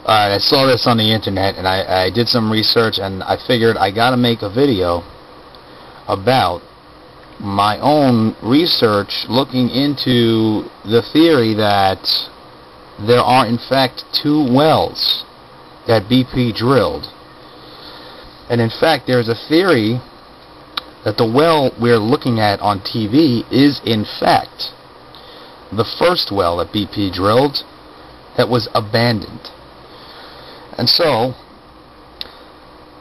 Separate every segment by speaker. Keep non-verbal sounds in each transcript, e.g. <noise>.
Speaker 1: Alright, I saw this on the internet and I, I did some research and I figured I gotta make a video about my own research looking into the theory that there are in fact two wells that BP drilled. And in fact there's a theory that the well we're looking at on TV is in fact the first well that BP drilled that was abandoned. And so,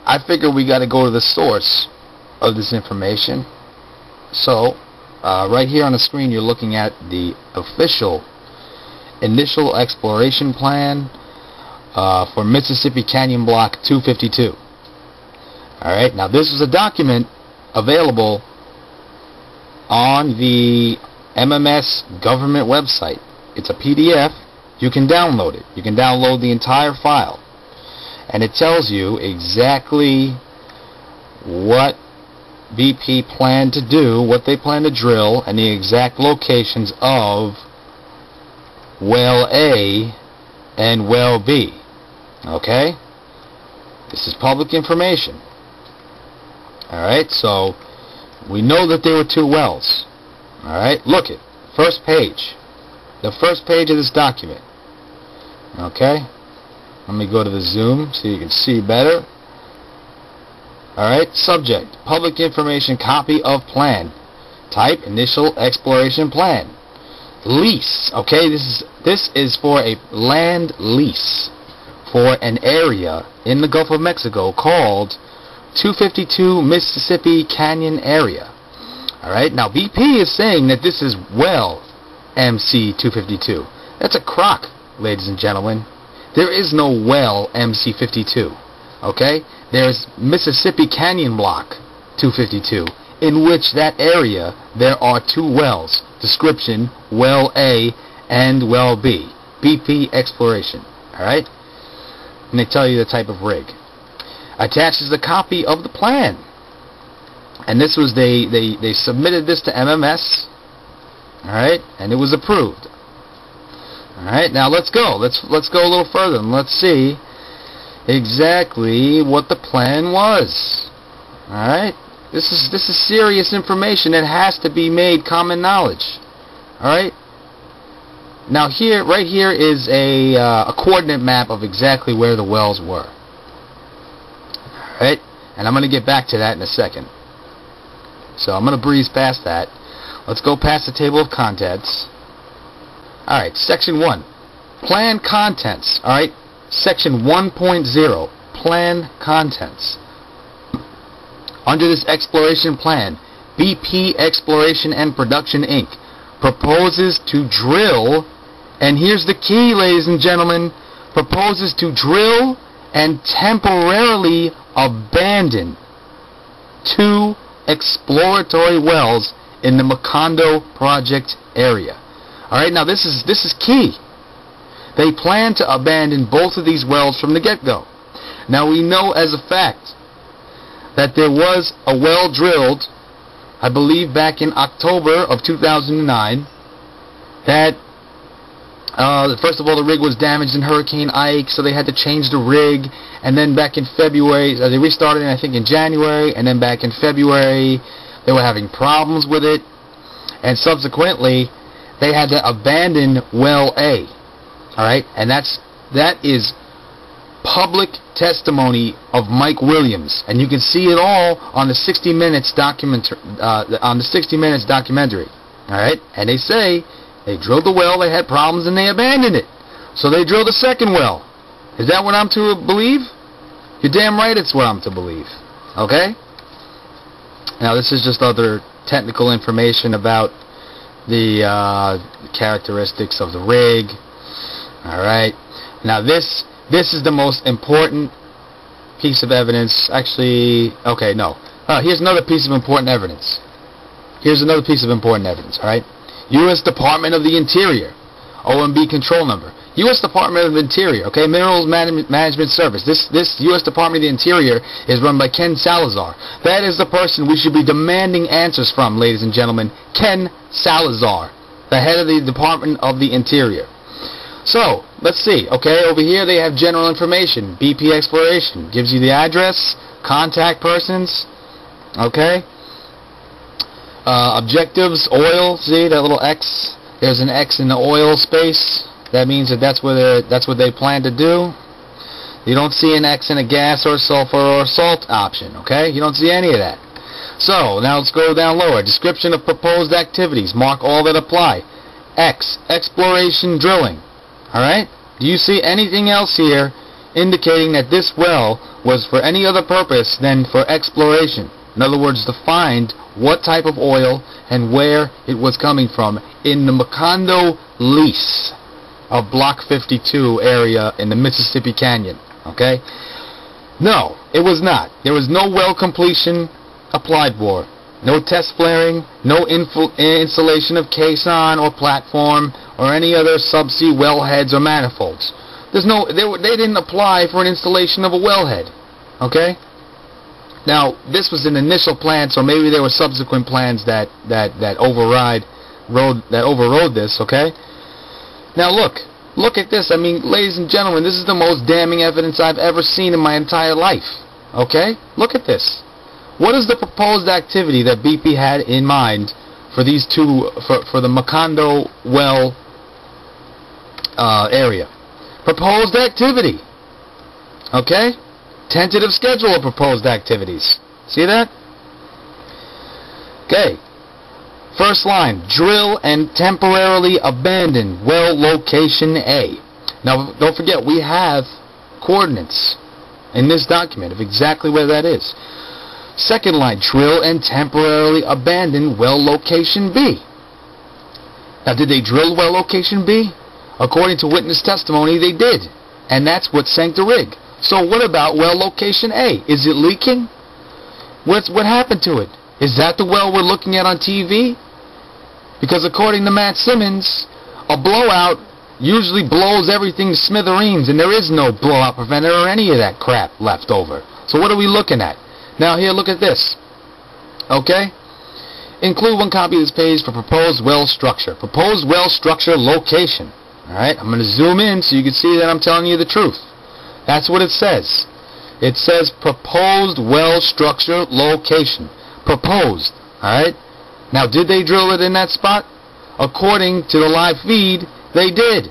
Speaker 1: I figure we got to go to the source of this information. So, uh, right here on the screen, you're looking at the official initial exploration plan uh, for Mississippi Canyon Block 252. Alright, now this is a document available on the MMS government website. It's a PDF. You can download it. You can download the entire file and it tells you exactly what BP planned to do, what they plan to drill, and the exact locations of well A and well B. Okay? This is public information. Alright, so we know that there were two wells. Alright, look it. First page. The first page of this document. Okay? Let me go to the zoom so you can see better. Alright, subject, public information copy of plan. Type, initial exploration plan. Lease, okay, this is, this is for a land lease for an area in the Gulf of Mexico called 252 Mississippi Canyon area. Alright, now BP is saying that this is well MC252. That's a crock, ladies and gentlemen. There is no well MC52. Okay? There's Mississippi Canyon Block 252, in which that area there are two wells. Description, well A and well B. BP exploration. Alright? And they tell you the type of rig. Attaches a copy of the plan. And this was they, they, they submitted this to MMS. Alright? And it was approved. Alright, now let's go. Let's let's go a little further and let's see exactly what the plan was. Alright? This is this is serious information that has to be made common knowledge. Alright? Now here right here is a uh, a coordinate map of exactly where the wells were. Alright? And I'm going to get back to that in a second. So I'm going to breeze past that. Let's go past the table of contents. Alright, section 1. Plan contents. Alright, section 1.0. Plan contents. Under this exploration plan, BP Exploration and Production Inc. proposes to drill, and here's the key, ladies and gentlemen, proposes to drill and temporarily abandon two exploratory wells in the Macondo project area. Alright, now this is this is key. They plan to abandon both of these wells from the get-go. Now we know as a fact that there was a well drilled, I believe back in October of 2009, that uh, first of all the rig was damaged in Hurricane Ike, so they had to change the rig, and then back in February, uh, they restarted I think in January, and then back in February they were having problems with it, and subsequently they had to abandon well A. Alright? And that's that is public testimony of Mike Williams. And you can see it all on the 60 Minutes document uh, on the 60 Minutes documentary. Alright? And they say they drilled the well, they had problems, and they abandoned it. So they drilled a second well. Is that what I'm to believe? You're damn right it's what I'm to believe. Okay? Now this is just other technical information about the uh, characteristics of the rig. Alright. Now this this is the most important piece of evidence. Actually, okay, no. Uh, here's another piece of important evidence. Here's another piece of important evidence, alright? U.S. Department of the Interior. OMB control number. U.S. Department of Interior, okay, Minerals Man Management Service. This this U.S. Department of the Interior is run by Ken Salazar. That is the person we should be demanding answers from, ladies and gentlemen. Ken Salazar, the head of the Department of the Interior. So, let's see. Okay, over here they have general information. BP Exploration gives you the address, contact persons. Okay. Uh, objectives, oil. See that little X? There's an X in the oil space. That means that that's where they uh, that's what they plan to do. You don't see an X in a gas or sulfur or salt option. Okay, you don't see any of that. So now let's go down lower. Description of proposed activities. Mark all that apply. X. Exploration drilling. Alright? Do you see anything else here indicating that this well was for any other purpose than for exploration? In other words, to find what type of oil and where it was coming from in the Macondo lease of Block 52 area in the Mississippi Canyon. Okay? No, it was not. There was no well completion applied for. No test flaring, no installation of caisson or platform or any other subsea wellheads or manifolds. There's no, they, they didn't apply for an installation of a wellhead. Okay? Now, this was an initial plan, so maybe there were subsequent plans that, that, that override road that overrode this, okay? Now look, look at this. I mean, ladies and gentlemen, this is the most damning evidence I've ever seen in my entire life. Okay? Look at this. What is the proposed activity that BP had in mind for these two, for, for the Macondo well uh, area? Proposed activity. Okay? Tentative schedule of proposed activities. See that? Okay. First line, drill and temporarily abandon well location A. Now, don't forget, we have coordinates in this document of exactly where that is. Second line, drill and temporarily abandon well location B. Now, did they drill well location B? According to witness testimony, they did. And that's what sank the rig. So what about well location A? Is it leaking? What's, what happened to it? Is that the well we're looking at on TV? Because according to Matt Simmons, a blowout usually blows everything to smithereens, and there is no blowout preventer or any of that crap left over. So what are we looking at? Now here, look at this. Okay? Include one copy of this page for proposed well structure. Proposed well structure location. Alright, I'm going to zoom in so you can see that I'm telling you the truth. That's what it says. It says proposed well structure location. Proposed. Alright? Now, did they drill it in that spot? According to the live feed, they did.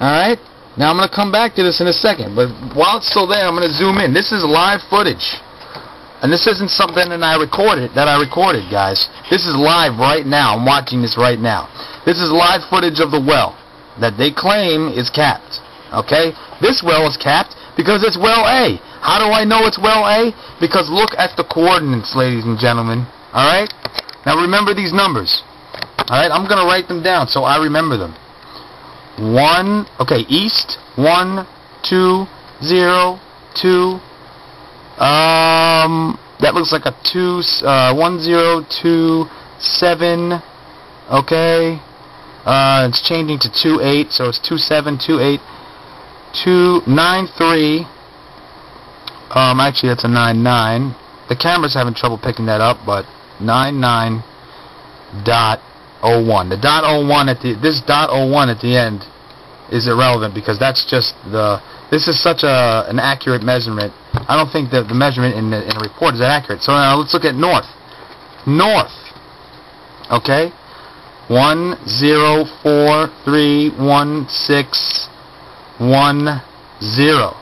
Speaker 1: Alright? Now, I'm going to come back to this in a second. But while it's still there, I'm going to zoom in. This is live footage. And this isn't something that I recorded, that I recorded, guys. This is live right now. I'm watching this right now. This is live footage of the well that they claim is capped. Okay? This well is capped because it's well A. How do I know it's well A? Because look at the coordinates, ladies and gentlemen. Alright? Now remember these numbers. Alright? I'm going to write them down so I remember them. 1, okay, east, 1, 2, 0, 2, um, that looks like a two, uh, one zero two seven. Okay. Uh, it's changing to two eight, so it's two seven two eight two nine three. Um, actually, that's a nine nine. The camera's having trouble picking that up, but nine nine dot oh one. The dot oh one at the this dot oh one at the end is irrelevant because that's just the this is such a an accurate measurement. I don't think that the measurement in the, in the report is that accurate. So now let's look at north. North. Okay. One zero four three one six one zero.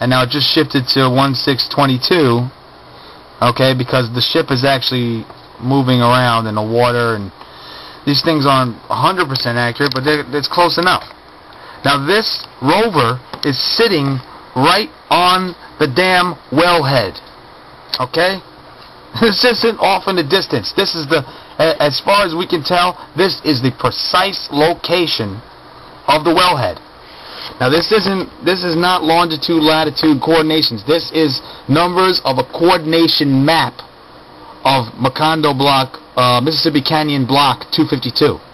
Speaker 1: And now it just shifted to one six twenty two. Okay, because the ship is actually moving around in the water and these things aren't 100% accurate, but it's close enough. Now this rover is sitting right on the damn wellhead. Okay? <laughs> This isn't off in the distance. This is the, as far as we can tell, this is the precise location of the wellhead. Now this isn't, this is not longitude, latitude coordinations. This is numbers of a coordination map of Macondo block, uh, Mississippi Canyon block 252.